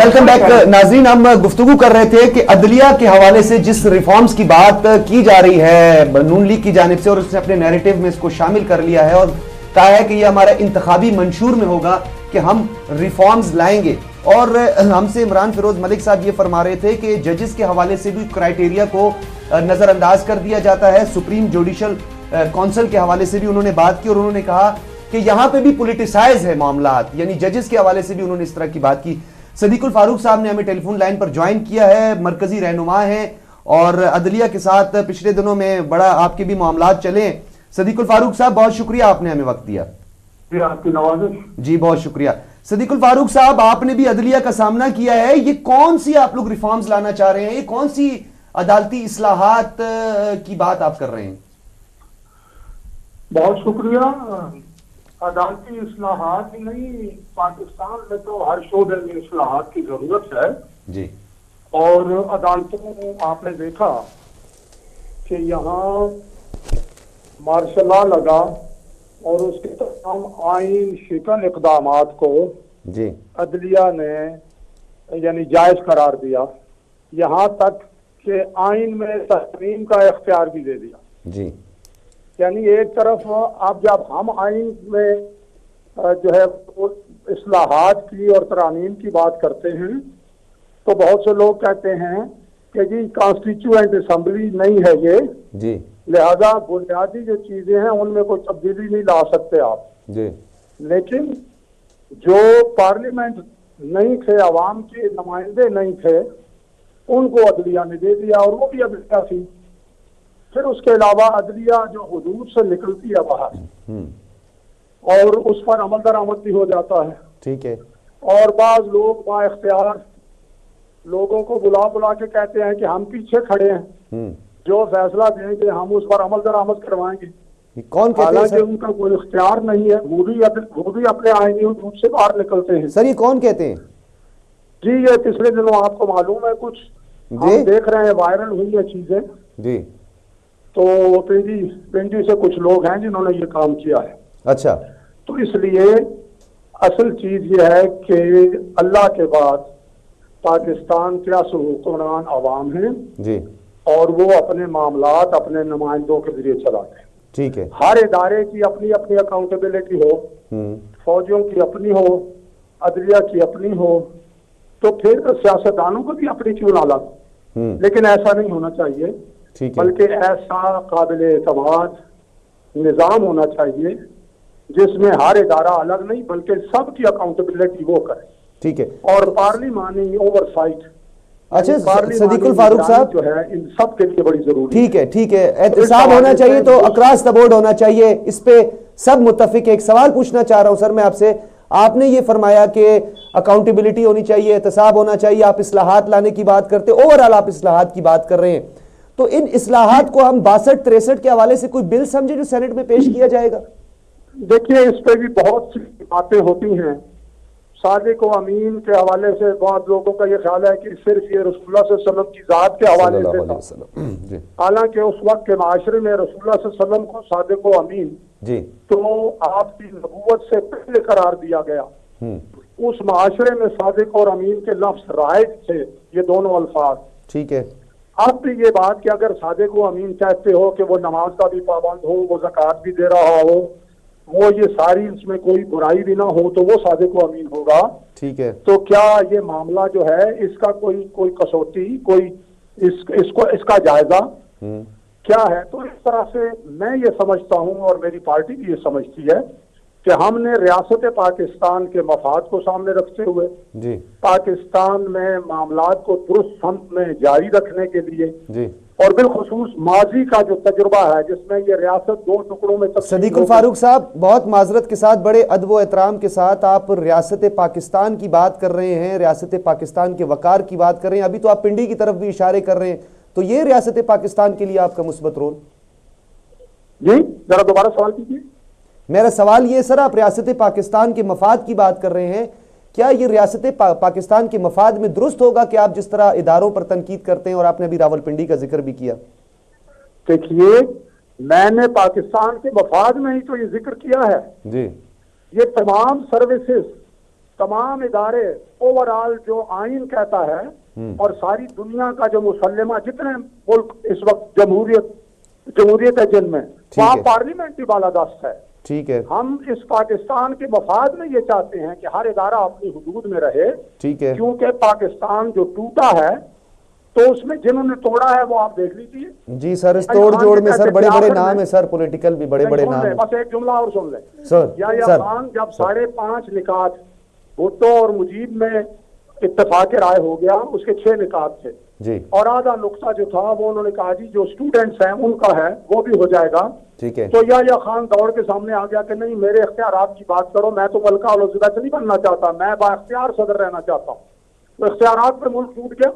Welcome back ناظرین ہم گفتگو کر رہے تھے کہ عدلیہ کے حوالے سے جس ریفارمز کی بات کی جا رہی ہے نون لیگ کی جانب سے اور اس نے اپنے نیریٹیو میں اس کو شامل کر لیا ہے اور کہا ہے کہ یہ ہمارا انتخابی منشور میں ہوگا کہ ہم ریفارمز لائیں گے۔ اور ہم سے عمران فیروز ملک صاحب یہ فرما رہے تھے کہ ججز کے حوالے سے بھی کرائٹیریا کو نظر انداز کر دیا جاتا ہے۔ سپریم جوڈیشل کونسل کے حوالے سے بھی انہوں نے بات کی اور انہوں نے کہا کہ یہاں پہ بھی پولیٹیسائز ہے معاملات یعنی ججز کے حوالے سے بھی انہوں نے اس طرح کی بات کی۔ صدیق الفاروق صاحب نے ہمیں ٹیلی فون لائن پر جوائن کیا ہے مرکزی رہنما ہیں اور عدلیہ کے ساتھ پچھلے دنوں میں بڑا آپ کے بھی معاملات چلے۔ صدیق الفاروق صاحب بہت شکریہ آپ نے ہمیں وقت دیا۔ جی آپ کی نوازش۔ جی بہت شکریہ۔ صدیق الفاروق صاحب آپ نے بھی عدلیہ کا سامنا کیا ہے۔ یہ کون سی آپ لوگ ریفارمز لانا چاہ رہے ہیں؟ یہ کون سی عدالتی اصلاحات کی بات آپ کر رہے ہیں؟ بہت شکریہ۔ عدالتی اصلاحات ہی نہیں پاکستان میں تو ہر شعبے میں اصلاحات کی ضرورت ہے۔ جی۔ اور عدالتوں میں آپ نے دیکھا کہ یہاں مارشل لا لگا اور اس کے تمام آئین شکن اقدامات کو جی۔ عدلیہ نے یعنی جائز قرار دیا یہاں تک کہ آئین میں تسلیم کا اختیار بھی دے دیا۔ جی۔ یعنی ایک طرف اب جب ہم آئین میں جو ہے اصلاحات کی اور ترامیم کی بات کرتے ہیں تو بہت سے لوگ کہتے ہیں کہ جی کانسٹیچوئنٹ اسمبلی نہیں ہے یہ۔ جی۔ لہذا بنیادی جو چیزیں ہیں ان میں کوئی تبدیلی نہیں لا سکتے آپ۔ جی۔ لیکن جو پارلیمنٹ نہیں تھے عوام کے نمائندے نہیں تھے ان کو عدلیہ نے دے دیا اور وہ بھی عدلیہ تھی۔ پھر اس کے علاوہ عدلیہ جو حدود سے نکلتی ہے باہر اور اس پر عمل درآمد بھی ہو جاتا ہے۔ ٹھیک ہے۔ اور بعض لوگ با اختیار لوگوں کو بلا بلا کے کہتے ہیں کہ ہم پیچھے کھڑے ہیں۔ جو فیصلہ دیں گے ہم اس پر عمل درآمد کروائیں گے۔ کون کہتے ہیں حالانکہ ان کا کوئی اختیار نہیں ہے۔ وہ بھی اپ- وہ بھی اپنے آئینی حدود سے باہر نکلتے ہیں۔ سر یہ کون کہتے ہیں؟ جی یہ پچھلے دنوں آپ کو معلوم ہے کچھ جی۔ ہم دیکھ رہے ہیں وائرل ہوئی ہیں چیزیں۔ جی۔ تو پنڈی پنڈی سے کچھ لوگ ہیں جنہوں نے یہ کام کیا ہے۔ اچھا۔ تو اس لیے اصل چیز یہ ہے کہ اللہ کے بعد پاکستان کے اصل حکمران عوام ہیں۔ جی۔ اور وہ اپنے معاملات اپنے نمائندوں کے ذریعے چلاتے ہیں۔ ٹھیک ہے۔ ہر ادارے کی اپنی اپنی اکاؤنٹیبلٹی ہو۔ فوجیوں کی اپنی ہو۔ عدلیہ کی اپنی ہو۔ تو پھر سیاستدانوں کو بھی اپنی لگ؟ ہوں۔ لیکن ایسا نہیں ہونا چاہیے۔ بلکہ ایسا قابل اعتماد نظام ہونا چاہیے جس میں ہر ادارہ الگ نہیں بلکہ سب کی اکاؤنٹیبلٹی وہ کرے۔ ٹھیک ہے۔ اور پارلیمانی اوور سائٹ اچھا صدیق الفاروق صاحب۔ جو ہے ان سب کے لیے بڑی ضروری ٹھیک ہے ٹھیک ہے۔ احتساب ہونا چاہیے تو اکراس دا بورڈ ہونا چاہیے۔ اس پہ سب متفق ہے ایک سوال پوچھنا چاہ رہا ہوں سر میں آپ سے۔ آپ نے یہ فرمایا کہ اکاؤنٹیبلٹی ہونی چاہیے احتساب ہونا چاہیے آپ اصلاحات لانے کی بات کرتے اوورال آپ اصلاحات کی بات کر رہے ہیں۔ تو ان اصلاحات کو ہم باسٹھ تریسٹھ کے حوالے سے کوئی بل سمجھے جو سینٹ میں پیش کیا جائے گا؟ دیکھیے اس پہ بھی بہت سی باتیں ہوتی ہیں۔ صادق و امین کے حوالے سے بہت لوگوں کا یہ خیال ہے کہ صرف یہ رسول اللہ صلی اللہ علیہ وسلم کی ذات کے حوالے سے تھا۔ جی۔ حالانکہ اس وقت کے معاشرے میں رسول اللہ صلی اللہ علیہ وسلم کو صادق و امین جی۔ تو آپ کی نبوت سے پہلے قرار دیا گیا۔ اس معاشرے میں صادق اور امین کے لفظ رائج تھے یہ دونوں الفاظ۔ ٹھیک ہے۔ اب بھی یہ بات کہ اگر صادق و امین چاہتے ہو کہ وہ نماز کا بھی پابند ہو وہ زکوٰۃ بھی دے رہا ہو وہ یہ ساری اس میں کوئی برائی بھی نہ ہو تو وہ صادق و امین ہوگا۔ ٹھیک ہے۔ تو کیا یہ معاملہ جو ہے اس کا کوئی کوئی کسوٹی کوئی اس اس کو اس کا جائزہ؟ کیا ہے؟ تو اس طرح سے میں یہ سمجھتا ہوں اور میری پارٹی بھی یہ سمجھتی ہے کہ ہم نے ریاست پاکستان کے مفاد کو سامنے رکھتے ہوئے جی۔ پاکستان میں معاملات کو درست سمت میں جاری رکھنے کے لیے جی۔ اور بالخصوص ماضی کا جو تجربہ ہے جس میں یہ ریاست دو ٹکڑوں میں صدیق۔ الفاروق صاحب بہت معذرت کے ساتھ بڑے ادب و احترام کے ساتھ آپ ریاست پاکستان کی بات کر رہے ہیں ریاست پاکستان کے وقار کی بات کر رہے ہیں۔ ابھی تو آپ پنڈی کی طرف بھی اشارے کر رہے ہیں۔ تو یہ ریاست پاکستان کے لیے آپ کا مثبت رول؟ جی ذرا دوبارہ سوال کیجیے۔ میرا سوال یہ سر آپ ریاست پاکستان کے مفاد کی بات کر رہے ہیں۔ کیا یہ ریاست پاکستان کے مفاد میں درست ہوگا کہ آپ جس طرح اداروں پر تنقید کرتے ہیں اور آپ نے ابھی راول پنڈی کا ذکر بھی کیا؟ دیکھیے میں نے پاکستان کے مفاد میں ہی تو یہ ذکر کیا ہے۔ جی۔ یہ تمام سروسز تمام ادارے اوور آل جو آئین کہتا ہے اور ساری دنیا کا جو مسلمہ جتنے ملک اس وقت جمہوریت جمہوریت ہے جن میں وہاں پارلیمنٹ بھی بالا دست ہے۔ ٹھیک ہے۔ ہم اس پاکستان کے مفاد میں یہ چاہتے ہیں کہ ہر ادارہ اپنی حدود میں رہے۔ ٹھیک ہے۔ کیونکہ پاکستان جو ٹوٹا ہے تو اس میں جنہوں نے توڑا ہے وہ آپ دیکھ لیجیے جی سر اس توڑ یعنی جوڑ میں سر بڑے بڑے نام ہیں سر پولیٹیکل بھی بڑے بڑے نام ہیں۔ بس ایک جملہ اور سن لیں۔ سر یا خان جب ساڑھے پانچ نکات بھٹو اور مجیب میں اتفاق رائے ہو گیا اس کے چھ نکات تھے۔ جی۔ اور آدھا نقطہ جو تھا وہ انہوں نے کہا جی جو اسٹوڈنٹس ہیں ان کا ہے وہ بھی ہو جائے گا۔ ٹھیک ہے۔ تو یا خان دوڑ کے سامنے آ گیا کہ نہیں میرے اختیارات کی بات کرو میں تو ملکہ الزدہ سے نہیں بننا چاہتا میں با اختیار صدر رہنا چاہتا ہوں۔ تو اختیارات پر ملک ٹوٹ گیا۔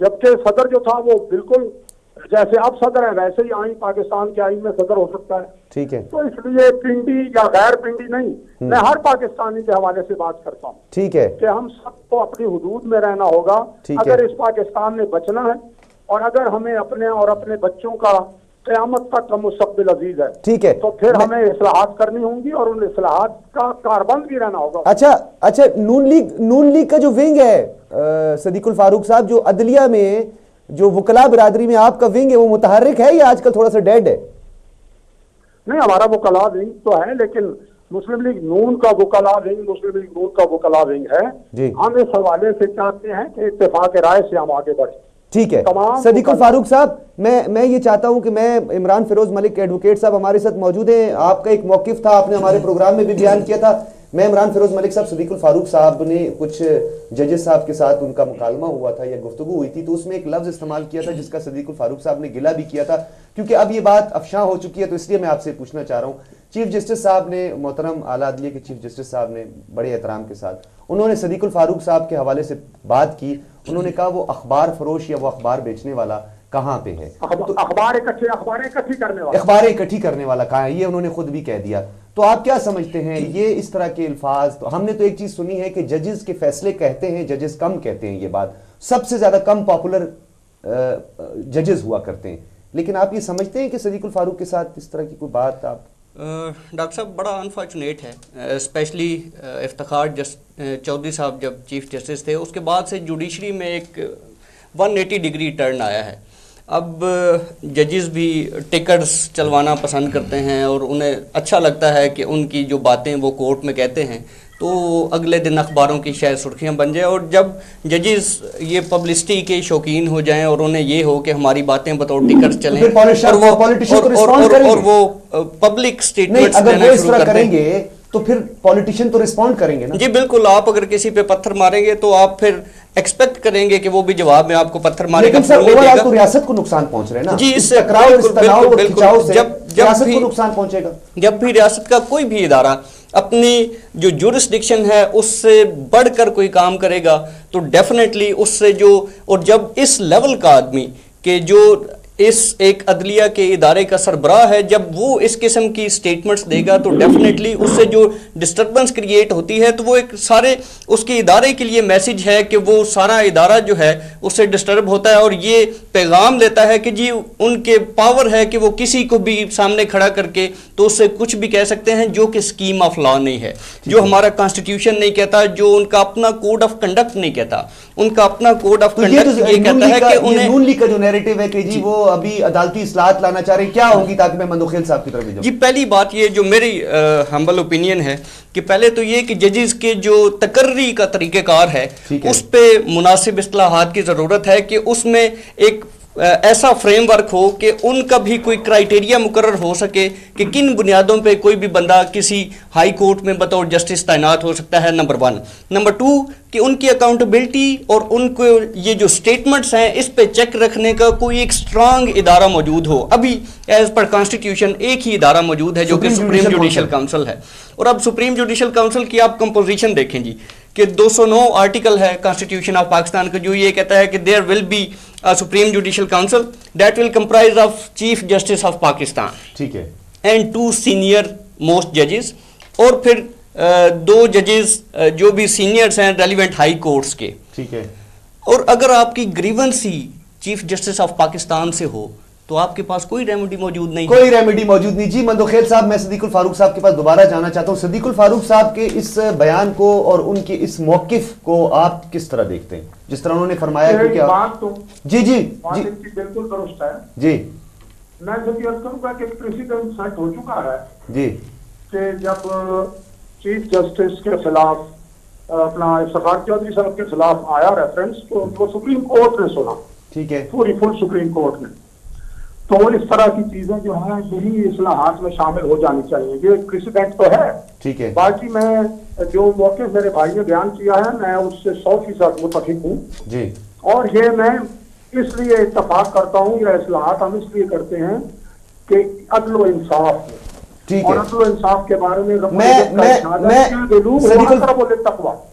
جبکہ صدر جو تھا وہ بالکل جیسے اب صدر ہے ویسے ہی آئین پاکستان کے آئین میں صدر ہو سکتا ہے۔ ٹھیک ہے۔ تو اس لیے پنڈی یا غیر پنڈی نہیں میں ہر پاکستانی کے حوالے سے بات کرتا ہوں۔ ٹھیک ہے۔ کہ ہم سب کو اپنی حدود میں رہنا ہوگا۔ اگر اس پاکستان میں بچنا ہے اور اگر ہمیں اپنے اور اپنے بچوں کا قیامت تک کا مستقبل عزیز ہے ٹھیک ہے۔ تو پھر ہمیں اصلاحات کرنی ہوں گی اور ان اصلاحات کا کاربند بھی رہنا ہوگا۔ اچھا اچھا نون لیگ نون لیگ کا جو ونگ ہے صدیق الفاروق صاحب جو عدلیہ میں جو وکلا برادری میں آپ کا ونگ ہے وہ متحرک ہے یا آج کل تھوڑا سا ڈیڈ ہے؟ نہیں ہمارا وکلا ونگ تو ہے لیکن مسلم لیگ نون کا وکلا ونگ مسلم لیگ نون کا وکلا ونگ ہے۔ جی۔ ہم اس حوالے سے چاہتے ہیں کہ اتفاق رائے سے ہم آگے بڑھیں۔ ٹھیک ہے۔ صدیق الفاروق صاحب میں میں یہ چاہتا ہوں کہ میں عمران فیروز ملک ایڈوکیٹ صاحب ہمارے ساتھ موجود ہیں۔ آپ کا ایک موقف تھا آپ نے ہمارے پروگرام میں بھی بیان کیا تھا۔ میں عمران فیروز ملک صاحب صدیق الفاروق صاحب نے کچھ ججز صاحب کے ساتھ ان کا مکالمہ ہوا تھا یا گفتگو ہوئی تھی تو اس میں ایک لفظ استعمال کیا تھا جس کا صدیق الفاروق صاحب نے گلہ بھی کیا تھا۔ کیونکہ اب یہ بات افشاں ہو چکی ہے تو اس لیے میں آپ سے پوچھنا چاہ رہا ہوں۔ چیف جسٹس صاحب نے محترم آلہ عدلیہ کے چیف جسٹس صاحب نے بڑے احترام کے ساتھ انہوں نے صدیق الفاروق صاحب کے حوالے سے بات کی۔ انہوں نے کہا وہ اخبار فروش یا وہ اخبار بیچنے والا کہاں پہ ہے؟ اخبار اکٹھی کرنے والا۔ اخبار اکٹھی کرنے والا کہاں ہے؟ یہ انہوں نے خود بھی کہہ دیا۔ تو آپ کیا سمجھتے ہیں؟ یہ اس طرح کے الفاظ تو ہم نے تو ایک چیز سنی ہے کہ ججز کے فیصلے کہتے ہیں، ججز کم کہتے ہیں یہ بات۔ سب سے زیادہ کم پاپولر ججز ہوا کرتے ہیں۔ لیکن آپ یہ سمجھتے ہیں کہ صدیق الفاروق کے ساتھ اس طرح کی کوئی بات آپ ڈاکٹر صاحب، بڑا انفارچونیٹ ہے اسپیشلی افتخار جس چودھری صاحب جب چیف جسٹس تھے، اس کے بعد سے جوڈیشری میں ایک ون ایٹی ڈگری ٹرن آیا ہے۔ اب ججز بھی ٹکٹس چلوانا پسند کرتے ہیں اور انہیں اچھا لگتا ہے کہ ان کی جو باتیں وہ کورٹ میں کہتے ہیں تو اگلے دن اخباروں کی شاید سرخیاں بن جائیں اور جب ججز یہ پبلسٹی کے شوقین ہو جائیں اور انہیں یہ ہو کہ ہماری باتیں بطور ٹکٹس چلیں اور وہ پبلک سٹیٹمنٹس دینا شروع کریں گے تو پھر پولیٹیشن تو ریسپونڈ کریں گے نا؟ جی بالکل آپ اگر کسی پہ پتھر ماریں گے تو آپ پھر ایکسپیکٹ کریں گے کہ وہ بھی جواب میں آپ کو پتھر مارے گا لیکن سر اوور تو ریاست کو نقصان پہنچ رہے ہیں نا۔ جی اس ٹکراؤ اور استناؤ اور کھچاؤ سے ریاست کو نقصان پہنچے گا۔ جب بھی ریاست کا کوئی بھی ادارہ اپنی جو جورسڈکشن ہے اس سے بڑھ کر کوئی کام کرے گا تو ڈیفنیٹلی اس سے جو اور جب اس لیول کا آدمی کہ جو اس ایک عدلیہ کے ادارے کا سربراہ ہے جب وہ اس قسم کی سٹیٹمنٹس دے گا تو ڈیفینیٹلی اس سے جو ڈسٹربنس کریٹ ہوتی ہے تو وہ ایک سارے اس کے ادارے کے لیے میسج ہے کہ وہ سارا ادارہ جو ہے اس سے ڈسٹرب ہوتا ہے اور یہ پیغام دیتا ہے کہ جی ان کے پاور ہے کہ وہ کسی کو بھی سامنے کھڑا کر کے تو اس سے کچھ بھی کہہ سکتے ہیں جو کہ سکیم آف لا نہیں ہے۔ جو ہمارا کانسٹیٹیوشن نہیں کہتا جو ان کا اپنا کوڈ آف کنڈکٹ نہیں کہتا۔ ان کا اپنا کوڈ آف کنڈکٹ یہ کہتا ہے کہ انہیں نون لیگ کا جو نیریٹو ہے کہ جی, جی وہ ابھی عدالتی اصلاحات لانا چاہ رہے ہیں کیا ہوگی تاکہ میں مندوخیل صاحب کی طرف جاؤں جی پہلی بات یہ جو میری ہمبل اپینین ہے کہ پہلے تو یہ کہ ججز کے جو تقرری کا طریقہ کار ہے اس پہ مناسب اصلاحات کی ضرورت ہے کہ اس میں ایک ایسا فریم ورک ہو کہ ان کا بھی کوئی کرائیٹیریا مقرر ہو سکے کہ کن بنیادوں پہ کوئی بھی بندہ کسی ہائی کورٹ میں بطور جسٹس تعینات ہو سکتا ہے نمبر ون. نمبر ٹو کہ ان کی اکاؤنٹبلٹی اور ان کو یہ جو سٹیٹمنٹس ہیں اس پہ چیک رکھنے کا کوئی ایک سٹرانگ ادارہ موجود ہو. ابھی ایز پر کانسٹیٹیوشن ایک ہی ادارہ موجود ہے جو کہ سپریم جوڈیشل کاؤنسل ہے. اور اب سپریم جوڈیشل کاؤنسل کی آپ کمپوزیشن دیکھیں جی. کہ دو سو نو آرٹیکل ہے کانسٹیٹیوشن آف پاکستان کا جو یہ کہتا ہے کہ there will be supreme judicial council that will comprise of chief justice of Pakistan ٹھیک ہے۔ اینڈ ٹو سینئر موسٹ ججز اور پھر دو ججز جو بھی سینئرس ہیں ریلیونٹ ہائی کورٹس کے۔ ٹھیک ہے۔ اور اگر آپ کی grievance chief justice of Pakistan سے ہو تو آپ کے پاس کوئی ریمیڈی موجود نہیں کوئی ریمیڈی موجود نہیں۔ جی مندوخیل صاحب میں صدیق الفاروق صاحب کے پاس دوبارہ جانا چاہتا ہوں۔ صدیق الفاروق صاحب کے اس بیان کو اور ان کے اس موقف کو آپ کس طرح دیکھتے ہیں؟ جس طرح انہوں نے فرمایا کہ آپ جی جی جی۔ بالکل درست ہے۔ جی۔ میں جب یہ کروں گا کہ پریسیڈنٹ سیٹ ہو چکا ہے۔ جی۔ کہ جب چیف جسٹس کے خلاف اپنا سفار صاحب کے خلاف آیا ریفرنس تو سپریم کورٹ نے سنا۔ ٹھیک ہے۔ پوری فل سپریم کورٹ نے۔ تو اس طرح کی چیزیں جو ہیں یہی اصلاحات میں شامل ہو جانی چاہیے۔ یہ پریسیڈنٹ تو ہے۔ ٹھیک ہے۔ باقی میں جو موقع میرے بھائی نے بیان کیا ہے میں اس سے سو فیصد متفق ہوں۔ جی۔ اور یہ میں اس لیے اتفاق کرتا ہوں یہ اصلاحات ہم اس لیے کرتے ہیں کہ عدل و انصاف میں ٹھیک ہے۔ عدل و انصاف کے بارے میں.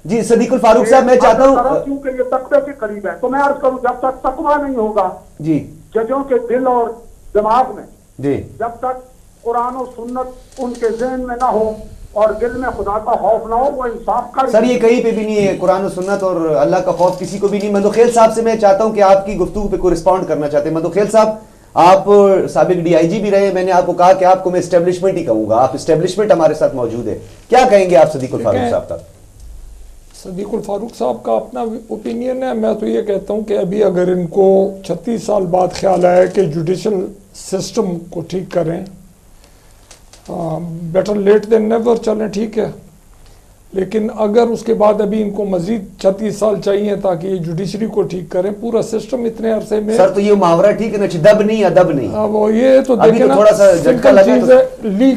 جی صدیق الفاروق صاحب میں چاہتا ہوں کیونکہ یہ تقوی کے قریب ہے تو میں عرض کروں جب تک تقوی نہیں ہوگا۔ جی۔ ججوں کے دل اور دماغ میں جی۔ جب تک قرآن و سنت ان کے ذہن میں نہ ہو اور دل میں خدا کا خوف نہ ہو وہ انصاف کر سر یہ کہیں پہ بھی نہیں ہے قرآن و سنت اور اللہ کا خوف کسی کو بھی نہیں۔ مندوخیل صاحب سے میں چاہتا ہوں کہ آپ کی گفتگو پہ کوئی رسپونڈ کرنا چاہتے ہیں۔ مندوخیل صاحب آپ سابق ڈی آئی جی بھی رہے میں نے آپ کو کہا کہ آپ کو میں اسٹیبلشمنٹ ہی کہوں گا۔ آپ اسٹیبلشمنٹ ہمارے ساتھ موجود ہے کیا کہیں گے آپ صدیق الفاروق صاحب تک؟ صدیق الفاروق صاحب کا اپنا اوپینین ہے۔ میں تو یہ کہتا ہوں کہ ابھی اگر ان کو چھتیس سال بعد خیال آیا کہ جوڈیشل سسٹم کو ٹھیک کریں بیٹر لیٹ دین نیور چلیں ٹھیک ہے۔ لیکن اگر اس کے بعد ابھی ان کو مزید چھتیس سال چاہیے تاکہ یہ جوڈیشری کو ٹھیک کریں پورا سسٹم اتنے عرصے میں سر تو یہ محاورہ ٹھیک ہے نا دب نہیں ادب نہیں۔ وہ یہ تو دیکھیں نا تھوڑا سا جھٹکا سمپل لگا چیز ہے لی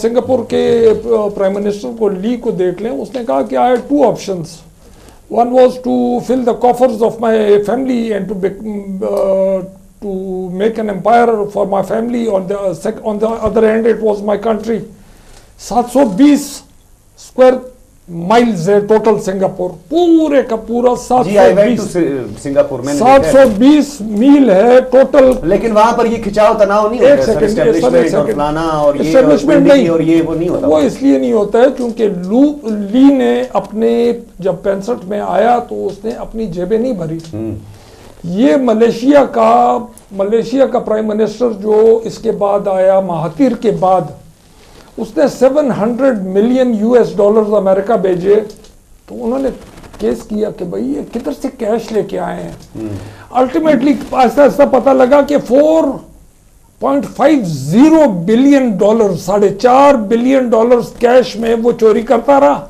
سنگاپور کے پرائم منسٹر کو لی کو دیکھ لیں، اس نے کہا کہ I two options one was to fill the coffers of my family and to to make an empire for my family on on the other hand it was my country سات سو بیس اسکوائر مائلز ہے total Singapore پورے کا پورا سات جی آئی سو Singapore میں سات سو۔ بیس میل ہے ٹوٹل لیکن وہاں پر یہ کھچاؤ تناؤ نہیں ہوتا وہ اس لیے نہیں ہوتا ہے کیونکہ لی نے اپنے جب پینسٹھ میں آیا تو اس نے اپنی جیبیں نہیں بھری۔ یہ ملیشیا کا ملیشیا کا پرائم منسٹر جو اس کے بعد آیا مہاتیر کے بعد اس نے seven hundred million U S dollars America بھیجے۔ تو انہوں نے کیس کیا کہ بھائی یہ کدھر سے کیش لے کے آئے ہیں؟ الٹیمیٹلی آہستہ آہستہ پتہ لگا کہ four point five zero billion dollar ساڑھے چار بلین ڈالر کیش میں وہ چوری کرتا رہا۔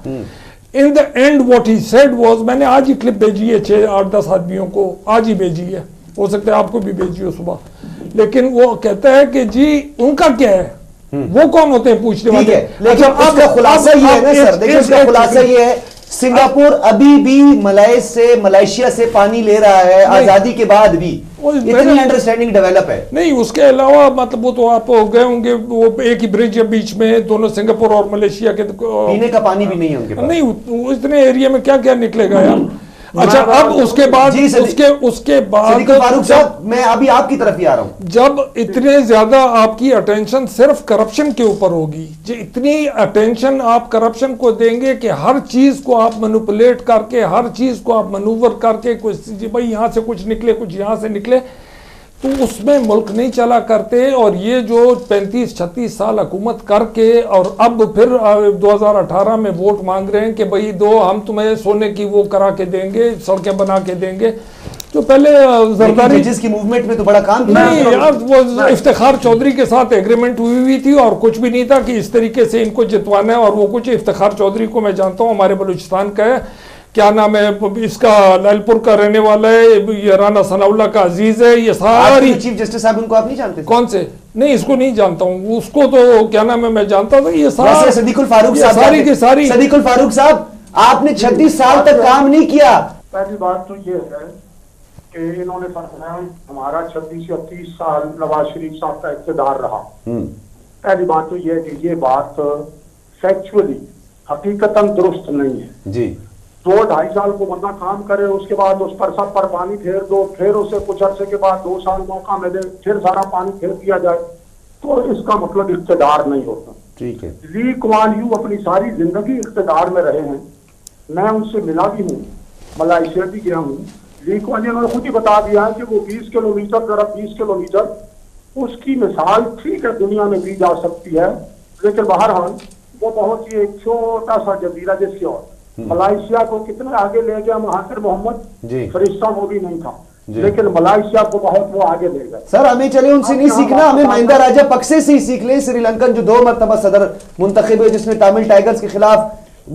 In the end what he said was میں نے آج ہی کلپ بھیجی ہے چھ آٹھ دس آدمیوں کو آج ہی بھیجی ہے۔ ہو سکتا ہے آپ کو بھی بھیجی ہو صبح۔ لیکن وہ کہتا ہے کہ جی ان کا کیا ہے؟ وہ کون ہوتے ہیں پوچھنے والے؟ لیکن اچھا، اس کا خلاصہ یہ ہے نا سر دیکھیں اس کا خلاصہ یہ ہے سنگاپور ابھی بھی ملائز سے ملائیشیا سے پانی لے رہا ہے آزادی کے بعد بھی۔ اتنی انڈرسٹینڈنگ ڈیولپ ہے۔ نہیں اس کے علاوہ مطلب وہ تو آپ گئے ہوں گے وہ ایک ہی برج ہے بیچ میں دونوں سنگاپور اور ملیشیا کے پینے کا پانی بھی نہیں ہے ان کے پاس۔ نہیں اتنے ایریا میں کیا کیا نکلے گا یار؟ اچھا اب اس کے بعد جی، اس کے اس کے بعد صدیق فاروق صاحب میں ابھی آپ کی طرف ہی آ رہا ہوں۔ جب اتنے زیادہ آپ کی اٹینشن صرف کرپشن کے اوپر ہوگی جو اتنی اٹینشن آپ کرپشن کو دیں گے کہ ہر چیز کو آپ مینوپولیٹ کر کے ہر چیز کو آپ منوور کر کے کچھ جی بھائی یہاں سے کچھ نکلے کچھ یہاں سے نکلے تو اس میں ملک نہیں چلا کرتے اور یہ جو پینتیس چھتیس سال حکومت کر کے اور اب پھر دو ہزار اٹھارہ میں ووٹ مانگ رہے ہیں کہ بھائی دو ہم تمہیں سونے کی وہ کرا کے دیں گے سڑکیں بنا کے دیں گے۔ جو پہلے زرداری جس کی موومنٹ میں تو بڑا کام نہیں یار وہ افتخار چودھری کے ساتھ ایگریمنٹ ہوئی ہوئی تھی اور کچھ بھی نہیں تھا کہ اس طریقے سے ان کو جتوانا ہے اور وہ کچھ افتخار چودھری کو میں جانتا ہوں ہمارے بلوچستان کا ہے۔ کیا نام ہے اس کا لال پور کا رہنے والا ہے یہ رانا ثناء اللہ کا عزیز ہے یہ ساری چیف جسٹس صاحب ان کو آپ نہیں جانتے تھے؟ کون سے؟ نہیں اس کو نہیں جانتا ہوں۔ اس کو تو کیا نام ہے میں جانتا تھا یہ ساری صدیق الفاروق صاحب ساری کی ساری صدیق الفاروق صاحب آپ نے چھتیس سال تک کام نہیں کیا۔ پہلی بات تو یہ ہے کہ انہوں نے فرمایا ہمارا چھبیس یا تیس سال نواز شریف صاحب کا اقتدار رہا۔ پہلی بات تو یہ ہے کہ یہ بات فیکچولی حقیقتاً درست نہیں ہے۔ جی۔ دو ڈھائی سال کو بندہ کام کرے اس کے بعد اس پر سب پر پانی پھیر دو پھر اسے کچھ عرصے کے بعد دو سال موقع ملے پھر سارا پانی پھیر دیا جائے تو اس کا مطلب اقتدار نہیں ہوتا۔ ٹھیک ہے۔ لی کوان یو اپنی ساری زندگی اقتدار میں رہے ہیں۔ میں ان سے ملا بھی ہوں ملائیشیا بھی گیا ہوں۔ لی کوان جی، نے خود ہی بتا دیا ہے کہ وہ بیس کلو میٹر ذرا بیس کلو میٹر اس کی مثال ٹھیک ہے دنیا میں دی جا سکتی ہے لیکن بہرحال وہ بہت ہی ایک چھوٹا سا جزیرہ جیسی اور۔ ملائیشیا کو کتنا آگے لے گیا محاصر محمد جی۔ فرشتہ وہ بھی نہیں تھا۔ جی۔ لیکن ملائیشیا کو بہت وہ آگے لے گئے۔ سر ہمیں چلے ان سے نہیں سیکھنا ہمیں مہندہ راجہ پکسے سے ہی سیکھ لیں۔ سری لنکن جو دو مرتبہ صدر منتخب ہے جس نے ٹامل ٹائگرز کے خلاف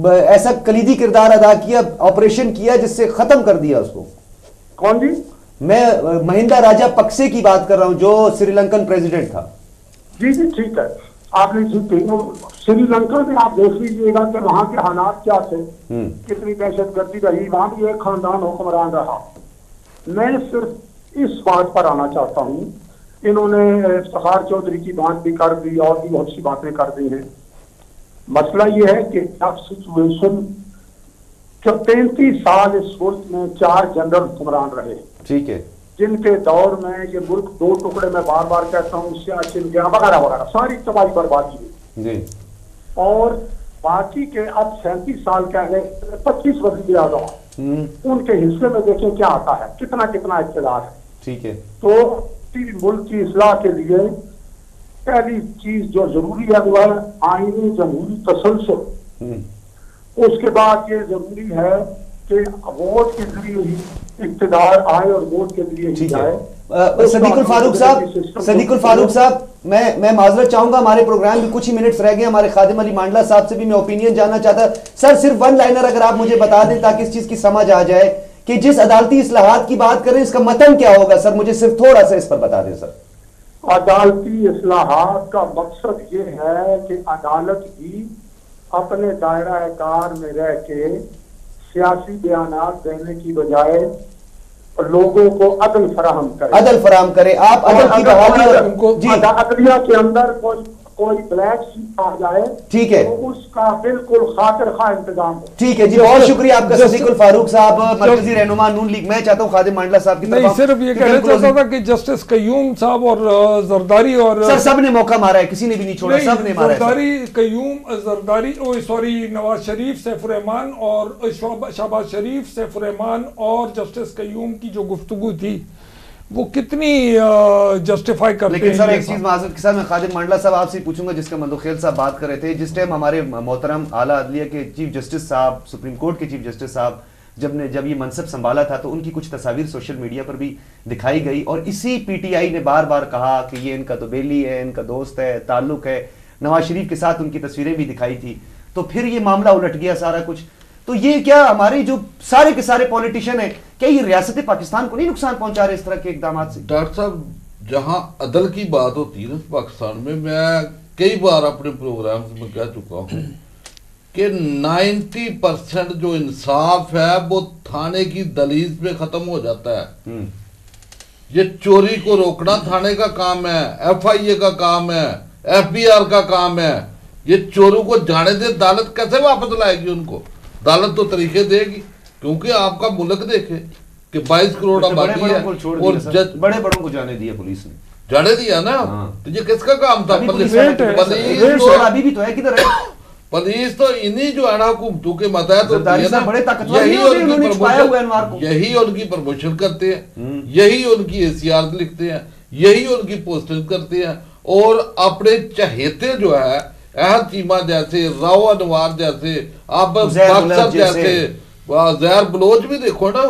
ایسا کلیدی کردار ادا کیا آپریشن کیا جس سے ختم کر دیا اس کو۔ کون جی؟ میں مہندہ راجہ پکسے کی بات کر رہا ہوں جو سری لنکن پریزیڈنٹ تھا۔ جی جی ٹھیک ہے۔ آپ نے سری لنکا میں آپ دیکھ لیجیے گا کہ وہاں کے حالات کیا تھے۔ کتنی دہشت گردی رہی وہاں بھی ایک خاندان حکمران رہا۔ میں صرف اس بات پر آنا چاہتا ہوں۔ انہوں نے افتخار چودھری کی بات بھی کر دی اور بھی بہت سی باتیں کر دی ہیں۔ مسئلہ یہ ہے کہ اب سچویشن تینتیس سال اس ملک میں چار جنرل حکمران رہے۔ ٹھیک ہے۔ جن کے دور میں یہ ملک دو ٹکڑے میں بار بار کہتا ہوں سیاچن گیا وغیرہ وغیرہ ساری تباہی بربادی ہوئی جی۔ اور باقی کے اب سینتیس سال کے ہے پچیس وزیر اعظم ان کے حصے میں دیکھیں کیا آتا ہے کتنا کتنا اقتدار ہے۔ ٹھیک ہے۔ تو ملک کی اصلاح کے لیے پہلی چیز جو ضروری ہے وہ ہے آئینی جمہوری تسلسل۔ اس کے بعد یہ ضروری ہے کہ ووٹ کے ذریعے ہی اقتدار آئے اور ووٹ کے لیے ہی جائے۔ صدیق الفاروق صاحب صدیق الفاروق صاحب میں میں معذرت چاہوں گا ہمارے پروگرام میں کچھ ہی منٹس رہ گئے ہمارے خادم علی مانڈلہ صاحب سے بھی میں اپینین جاننا چاہتا۔ سر صرف ون لائنر اگر آپ مجھے بتا دیں تاکہ اس چیز کی سمجھ آ جائے کہ جس عدالتی اصلاحات کی بات کر رہے ہیں اس کا متن کیا ہوگا؟ سر مجھے صرف تھوڑا سا اس پر بتا دیں سر۔ عدالتی اصلاحات کا مقصد یہ ہے کہ عدالت بھی اپنے دائرہ کار میں رہ کے سیاسی بیانات دینے کی بجائے لوگوں کو عدل فراہم کرے عدل فراہم کرے آپ عدل کی بہادری جی۔ عدلیہ کے اندر کچھ کوئی بلیک آ جائے ٹھیک ہے۔ اس کا بالکل خاطر خواہ انتظام ہو۔ ٹھیک ہے جی شکریہ آپ کا الفاروق صاحب مرکزی رہنما نون لیگ۔ میں چاہتا ہوں خادم مانڈلا صاحب کی طرف نہیں صرف یہ کہنا چاہتا تھا کہ جسٹس قیوم صاحب اور زرداری اور سر سب نے موقع مارا ہے کسی نے بھی نہیں چھوڑا سب نے مارا ہے زرداری قیوم زرداری سوری نواز شریف سیف اور شہباز شریف سیف الرحمان اور جسٹس قیوم کی جو گفتگو تھی۔ وہ کتنی جسٹیفائی کرتے ہیں لیکن سر ایک چیز معذرت کے ساتھ میں خادم منڈلہ صاحب آپ سے پوچھوں گا جس کا مندوخیل صاحب بات کر رہے تھے۔ جس ٹائم ہمارے محترم عالی عدلیہ کے چیف جسٹس صاحب سپریم کورٹ کے چیف جسٹس صاحب جب نے جب یہ منصب سنبھالا تھا تو ان کی کچھ تصاویر سوشل میڈیا پر بھی دکھائی گئی۔ اور اسی پی ٹی آئی نے بار بار کہا کہ یہ ان کا تو بیلی ہے ان کا دوست ہے تعلق ہے۔ نواز شریف کے ساتھ ان کی تصویریں بھی دکھائی تھی۔ تو پھر یہ معاملہ الٹ گیا سارا کچھ۔ تو یہ کیا ہمارے جو سارے کے سارے پولیٹیشن ہیں کیا یہ ریاست پاکستان کو نہیں نقصان پہنچا رہے اس طرح کے اقدامات سے؟ ڈاکٹر صاحب جہاں عدل کی بات ہوتی ہے پاکستان میں میں کئی بار اپنے پروگرامز میں کہہ چکا ہوں کہ نائنٹی پرسنٹ جو انصاف ہے وہ تھانے کی دلیز میں ختم ہو جاتا ہے۔ یہ چوری کو روکنا تھانے کا کام ہے ایف آئی اے کا کام ہے ایف بی آر کا کام ہے۔ یہ چوروں کو جانے دے دالت کیسے واپس لائے گی ان کو؟ دالت تو طریقے دے گی کیونکہ آپ کا ملک دیکھے کہ بائیس کروڑ آبادی ہے اور بڑے بڑوں کو جانے دیا پولیس نے۔ جانے دیا نا؟ تو یہ کس کا کام تھا؟ پولیس تو ہے کدھر ہے؟ پولیس تو انہی جو اڑا حکومتوں کے متحد یہی ان کی پرموشن کرتے ہیں یہی ان کی اے سی لکھتے ہیں یہی ان کی پوسٹنگ کرتے ہیں اور اپنے چہیتے جو ہے اہل چیمہ جیسے راؤ انوار جیسے آپ باکسر جیسے۔ زہر بلوچ بھی دیکھو نا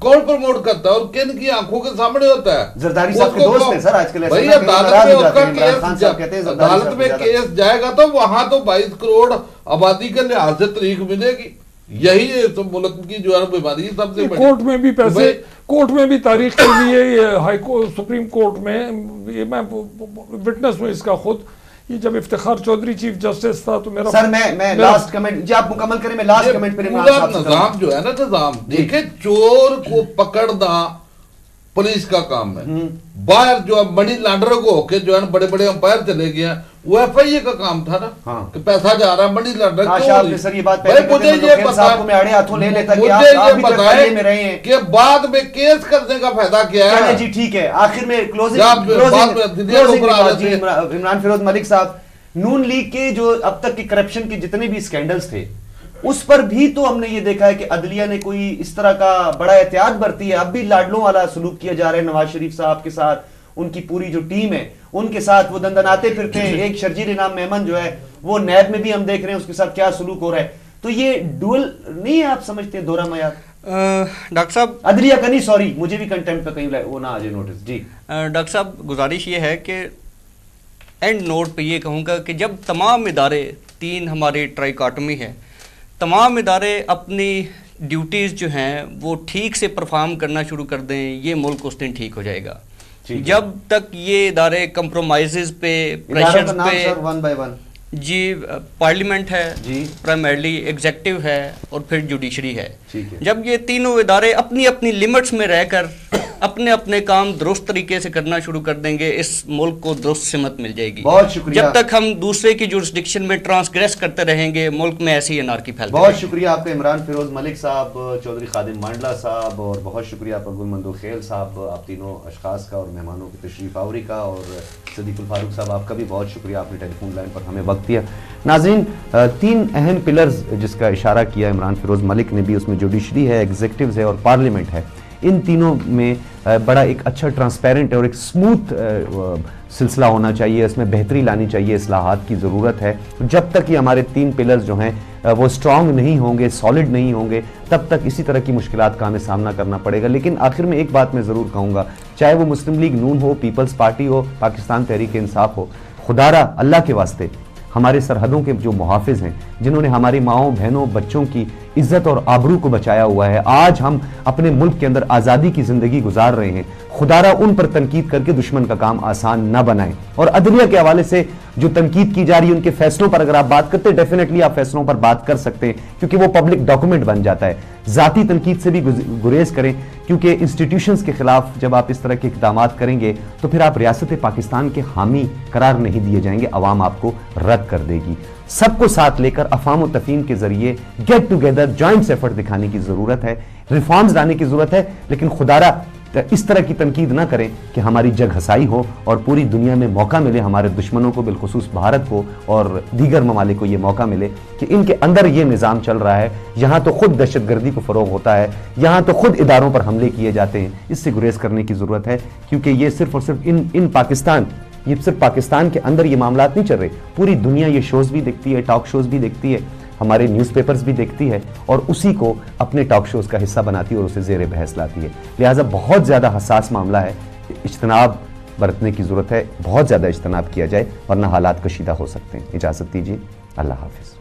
کون پرموٹ کرتا ہے اور کن کی آنکھوں کے سامنے ہوتا ہے؟ زرداری صاحب کے دوست ہیں سر آج کل بھائی عدالت میں اس کا کیس عدالت میں کیس جائے گا تو وہاں تو بائیس کروڑ آبادی کے لحاظ سے طریق ملے گی۔ یہی ملک کی جو ہے بیماری سب سے بڑی۔ کورٹ میں بھی پیسے کورٹ میں بھی تاریخ کے لیے سپریم کورٹ میں میں وٹنس ہوں اس کا خود۔ یہ جب افتخار چودھری چیف جسٹس تھا تو میرا سر میں میں لاسٹ کمنٹ جی آپ مکمل کریں میں لاسٹ کمنٹ پر عمران نظام جو ہے نا نظام جی۔ دیکھیں چور کو پکڑنا پولیس کا کام ہے۔ باہر جو ہے منی لانڈر کو ہو کے جو ہے بڑے بڑے امپائر چلے گئے ہیں۔ وہ ایف آئی اے کا کام تھا نا کہ پیسہ جا رہا منی لانڈر مجھے یہ بتائیں کہ بعد میں کیس کرنے کا فائدہ کیا ہے جی ٹھیک ہے آخر میں کلوزنگ عمران فیروز ملک صاحب نون لیگ کے جو اب تک کی کرپشن کے جتنے بھی سکینڈلز تھے اس پر بھی تو ہم نے یہ دیکھا ہے کہ عدلیہ نے کوئی اس طرح کا بڑا احتیاط برتی ہے اب بھی لادلوں والا سلوک کیا جا رہے ہیں نواز شریف صاحب کے ساتھ ان کی پوری جو ٹیم ہے ان کے ساتھ وہ دندناتے پھرتے ہیں۔ ایک شرجیل انعام میمن جو ہے وہ نیب میں بھی ہم دیکھ رہے ہیں اس کے ساتھ کیا سلوک ہو رہا ہے۔ تو یہ ڈول نہیں ہے آپ سمجھتے ہیں دورہ میار ڈاکٹر صاحب عدلیہ کا نہیں سوری مجھے بھی کنٹینٹ پہ کہیں لائے وہ نہ آ جائے نوٹس جی۔ ڈاکٹر صاحب گزارش یہ ہے کہ اینڈ نوٹ پہ یہ کہوں گا کہ جب تمام ادارے تین ہماری ٹرائیکاٹمی ہے تمام ادارے اپنی ڈیوٹیز جو ہیں وہ ٹھیک سے پرفارم کرنا شروع کر دیں یہ ملک اس دن ٹھیک ہو جائے گا۔ جب تک یہ ادارے کمپرومائزز پہ پریشر پہ ون بائی ون جی پارلیمنٹ ہے جی۔ پرائمرلی ایگزیکٹو ہے اور پھر جوڈیشری ہے۔ جب یہ تینوں ادارے اپنی اپنی لمٹس میں رہ کر اپنے اپنے کام درست طریقے سے کرنا شروع کر دیں گے اس ملک کو درست سمت مل جائے گی۔ بہت شکریہ۔ جب تک ہم دوسرے کی جورسڈکشن میں ٹرانسگریس کرتے رہیں گے ملک میں ایسی انارکی پھیلتی بہت شکریہ آپ کا عمران فیروز ملک صاحب چودھری خادم مانڈلا صاحب اور بہت شکریہ آپ کا گل مندو خیل صاحب آپ تینوں اشخاص کا اور مہمانوں کی تشریف آوری کا اور صدیق الفاروق صاحب آپ کا بھی بہت شکریہ آپ نے ٹیلی فون لائن پر ہمیں وقت دیا۔ ناظرین تین اہم پلرز جس کا اشارہ کیا عمران فیروز ملک نے بھی اس میں جوڈیشری ہے ایگزیکٹوز ہے اور پارلیمنٹ ہے۔ ان تینوں میں بڑا ایک اچھا ٹرانسپیرنٹ اور ایک سموتھ سلسلہ ہونا چاہیے۔ اس میں بہتری لانی چاہیے، اصلاحات کی ضرورت ہے۔ جب تک یہ ہمارے تین پلرز جو ہیں وہ سٹرونگ نہیں ہوں گے سالڈ نہیں ہوں گے، تب تک اسی طرح کی مشکلات کا ہمیں سامنا کرنا پڑے گا۔ لیکن آخر میں ایک بات میں ضرور کہوں گا، چاہے وہ مسلم لیگ نون ہو پیپلز پارٹی ہو، پاکستان تحریک انصاف ہو خدارہ اللہ کے واسطے ہمارے سرحدوں کے جو محافظ ہیں جنہوں نے ہماری ماؤں، بہنوں، بچوں کی عزت اور آبرو کو بچایا ہوا ہے۔ آج ہم اپنے ملک کے اندر آزادی کی زندگی گزار رہے ہیں۔ خدارہ ان پر تنقید کر کے دشمن کا کام آسان نہ بنائیں۔ اور عدلیہ کے حوالے سے جو تنقید کی جا رہی ہے، ان کے فیصلوں پر اگر آپ بات کرتے ہیں ڈیفینیٹلی آپ فیصلوں پر بات کر سکتے ہیں، کیونکہ وہ پبلک ڈاکومنٹ بن جاتا ہے۔ ذاتی تنقید سے بھی گریز کریں، کیونکہ انسٹیٹیوشنز کے خلاف جب آپ اس طرح کے اقدامات کریں گے، تو پھر آپ ریاست پاکستان کے حامی قرار نہیں دیے جائیں گے، عوام آپ کو رد کر دے گی۔ سب کو ساتھ لے کر افام و تفیم کے ذریعے گیٹ ٹوگیدر جوائنٹ ایفرٹ دکھانے کی ضرورت ہے ریفارمز لانے کی ضرورت ہے، لیکن خدارہ اس طرح کی تنقید نہ کریں کہ ہماری جگ ہسائی ہو اور پوری دنیا میں موقع ملے ہمارے دشمنوں کو، بالخصوص بھارت کو اور دیگر ممالک کو یہ موقع ملے کہ ان کے اندر یہ نظام چل رہا ہے۔ یہاں تو خود دہشت گردی کو فروغ ہوتا ہے، یہاں تو خود اداروں پر حملے کیے جاتے ہیں۔ اس سے گریز کرنے کی ضرورت ہے، کیونکہ یہ صرف اور صرف ان ان پاکستان یہ صرف پاکستان کے اندر یہ معاملات نہیں چل رہے۔ پوری دنیا یہ شوز بھی دیکھتی ہے ٹاک شوز بھی دیکھتی ہے، ہمارے نیوز پیپرز بھی دیکھتی ہے اور اسی کو اپنے ٹاک شوز کا حصہ بناتی ہے اور اسے زیر بحث لاتی ہے۔ لہٰذا بہت زیادہ حساس معاملہ ہے اجتناب برتنے کی ضرورت ہے، بہت زیادہ اجتناب کیا جائے، ورنہ حالات کشیدہ ہو سکتے ہیں۔ اجازت دیجیے۔ اللہ حافظ۔